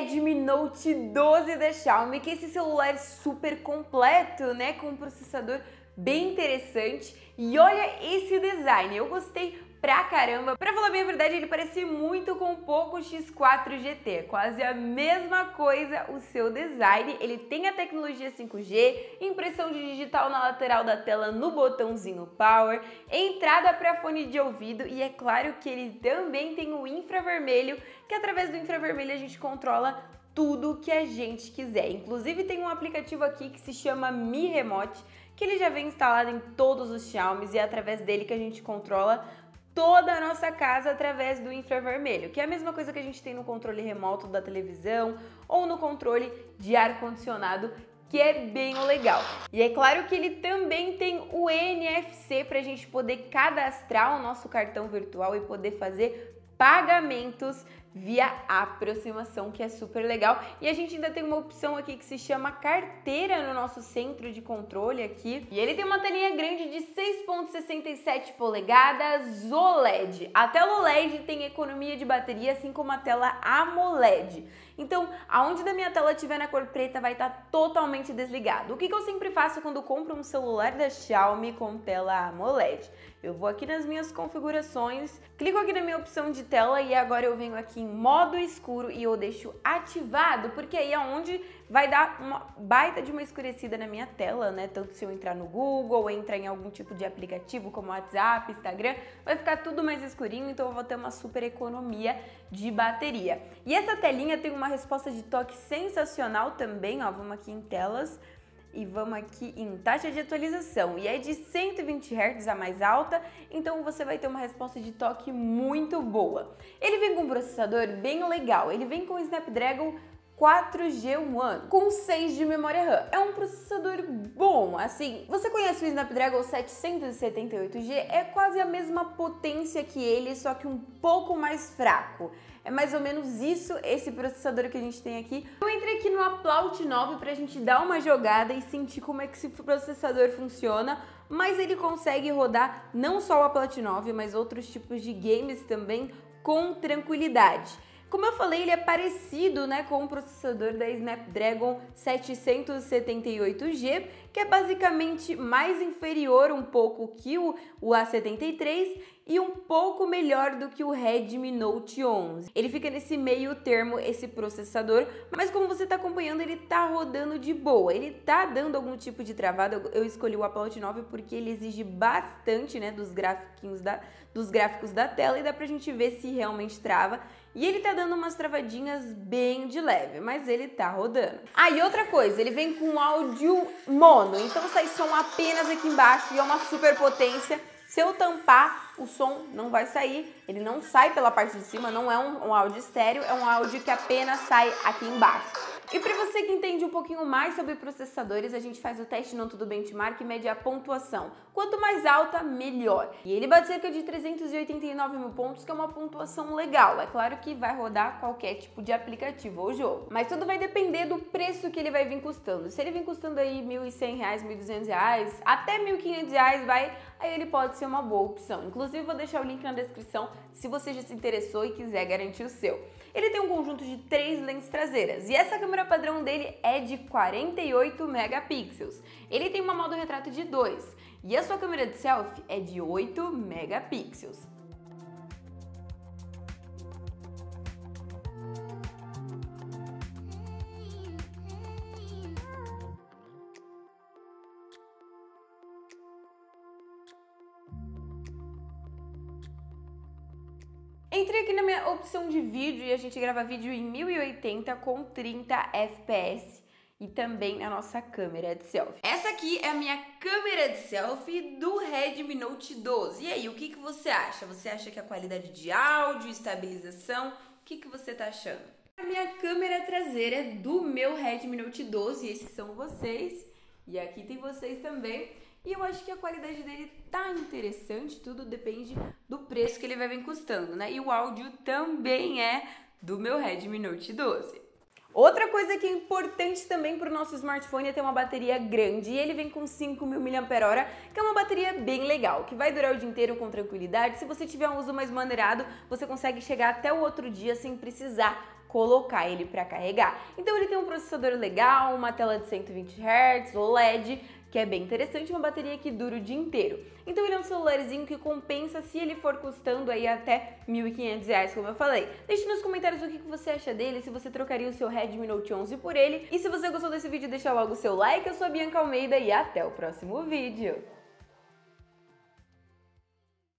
Redmi Note 12 da Xiaomi, que esse celular super completo, né, com um processador bem interessante. E olha esse design, eu gostei pra caramba. Pra falar bem a verdade, ele parece muito com o Poco X4 GT, quase a mesma coisa o seu design. Ele tem a tecnologia 5G, impressão digital na lateral da tela no botãozinho Power, entrada para fone de ouvido e é claro que ele também tem o infravermelho, que através do infravermelho a gente controla tudo que a gente quiser. Inclusive tem um aplicativo aqui que se chama Mi Remote, que ele já vem instalado em todos os Xiaomi e é através dele que a gente controla toda a nossa casa através do infravermelho, que é a mesma coisa que a gente tem no controle remoto da televisão ou no controle de ar condicionado que é bem legal. E é claro que ele também tem o NFC para a gente poder cadastrar o nosso cartão virtual e poder fazer pagamentos via aproximação, que é super legal. E a gente ainda tem uma opção aqui que se chama carteira no nosso centro de controle aqui. E ele tem uma telinha grande de 6.67 polegadas OLED. A tela OLED tem economia de bateria, assim como a tela AMOLED. Então, aonde da minha tela tiver na cor preta vai estar tá totalmente desligado. O que, que eu sempre faço quando compro um celular da Xiaomi com tela AMOLED? Eu vou aqui nas minhas configurações, clico aqui na minha opção de tela e agora eu venho aqui em modo escuro e eu deixo ativado, porque aí é onde vai dar uma baita de uma escurecida na minha tela, né? Tanto se eu entrar no Google, entrar em algum tipo de aplicativo como WhatsApp, Instagram, vai ficar tudo mais escurinho, então eu vou ter uma super economia de bateria. E essa telinha tem uma resposta de toque sensacional também, ó, vamos aqui em telas, e vamos aqui em taxa de atualização e é de 120 Hz a mais alta, então você vai ter uma resposta de toque muito boa. Ele vem com um processador bem legal, ele vem com o Snapdragon 4G One com 6 de memória RAM. É um processador bom, assim, você conhece o Snapdragon 778G? É quase a mesma potência que ele, só que um pouco mais fraco. É mais ou menos isso, esse processador que a gente tem aqui. Eu entrei aqui no Applaut 9 pra gente dar uma jogada e sentir como é que esse processador funciona, mas ele consegue rodar não só o Applaut 9, mas outros tipos de games também com tranquilidade. Como eu falei, ele é parecido né, com o processador da Snapdragon 778G, que é basicamente mais inferior um pouco que o, o A73 e um pouco melhor do que o Redmi Note 11. Ele fica nesse meio termo, esse processador, mas como você está acompanhando, ele está rodando de boa. Ele está dando algum tipo de travada. Eu escolhi o Apple 9 porque ele exige bastante né, dos, gráficos da, dos gráficos da tela e dá pra gente ver se realmente trava. E ele tá dando umas travadinhas bem de leve, mas ele tá rodando. Ah, e outra coisa, ele vem com áudio mono, então sai som apenas aqui embaixo e é uma super potência. Se eu tampar, o som não vai sair, ele não sai pela parte de cima, não é um, um áudio estéreo, é um áudio que apenas sai aqui embaixo. E para você que entende um pouquinho mais sobre processadores, a gente faz o teste no Tudo Benchmark e mede a pontuação. Quanto mais alta, melhor. E ele bate cerca de 389 mil pontos, que é uma pontuação legal. É claro que vai rodar qualquer tipo de aplicativo ou jogo. Mas tudo vai depender do preço que ele vai vir custando. Se ele vir custando aí R$ 1.100, R$ 1.200, até R$ 1.500 vai, aí ele pode ser uma boa opção. Inclusive, vou deixar o link na descrição se você já se interessou e quiser garantir o seu. Ele tem um conjunto de três lentes traseiras e essa câmera padrão dele é de 48 megapixels. Ele tem uma modo retrato de 2 e a sua câmera de selfie é de 8 megapixels. Entrei aqui na minha opção de vídeo e a gente grava vídeo em 1080 com 30 fps e também na nossa câmera de selfie. Essa aqui é a minha câmera de selfie do Redmi Note 12. E aí, o que, que você acha? Você acha que a qualidade de áudio, estabilização, o que, que você tá achando? A minha câmera traseira é do meu Redmi Note 12, esses são vocês. E aqui tem vocês também. E eu acho que a qualidade dele tá interessante, tudo depende do preço que ele vai vir custando, né? E o áudio também é do meu Redmi Note 12. Outra coisa que é importante também para o nosso smartphone é ter uma bateria grande e ele vem com 5.000 mAh, que é uma bateria bem legal, que vai durar o dia inteiro com tranquilidade. Se você tiver um uso mais maneirado, você consegue chegar até o outro dia sem precisar colocar ele para carregar. Então ele tem um processador legal, uma tela de 120 Hz, OLED, que é bem interessante, uma bateria que dura o dia inteiro. Então ele é um celularzinho que compensa se ele for custando aí até R$ 1.500, como eu falei. Deixe nos comentários o que você acha dele, se você trocaria o seu Redmi Note 11 por ele. E se você gostou desse vídeo, deixa logo o seu like. Eu sou a Bianca Almeida e até o próximo vídeo.